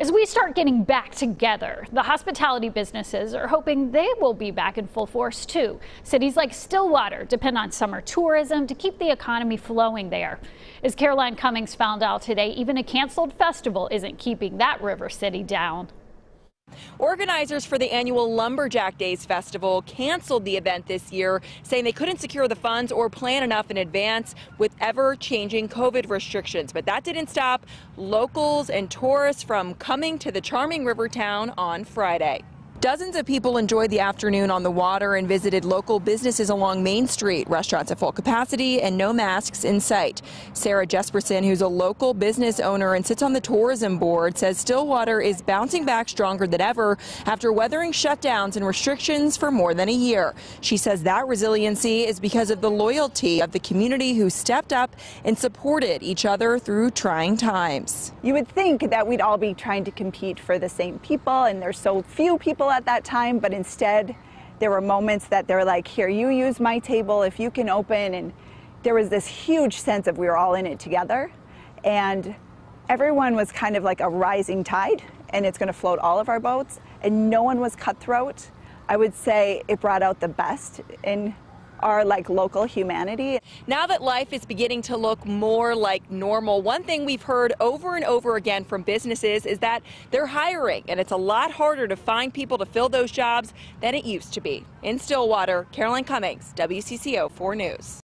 As we start getting back together, the hospitality businesses are hoping they will be back in full force too. Cities like Stillwater depend on summer tourism to keep the economy flowing there. As Caroline Cummings found out today, even a canceled festival isn't keeping that river city down. Organizers for the annual Lumberjack Days Festival canceled the event this year, saying they couldn't secure the funds or plan enough in advance with ever changing COVID restrictions. But that didn't stop locals and tourists from coming to the charming river town on Friday. Dozens of people enjoyed the afternoon on the water and visited local businesses along Main Street, restaurants at full capacity and no masks in sight. Sarah Jesperson, who's a local business owner and sits on the tourism board, says Stillwater is bouncing back stronger than ever after weathering shutdowns and restrictions for more than a year. She says that resiliency is because of the loyalty of the community who stepped up and supported each other through trying times. You would think that we'd all be trying to compete for the same people, and there's so few people at that time, but instead there were moments that they're like, here, you use my table if you can open. And there was this huge sense of we were all in it together. And everyone was kind of like a rising tide, and it's going to float all of our boats. And no one was cutthroat. I would say it brought out the best in our like local humanity. Now that life is beginning to look more like normal, one thing we've heard over and over again from businesses is that they're hiring and it's a lot harder to find people to fill those jobs than it used to be. In Stillwater, Caroline Cummings, WCCO 4 News.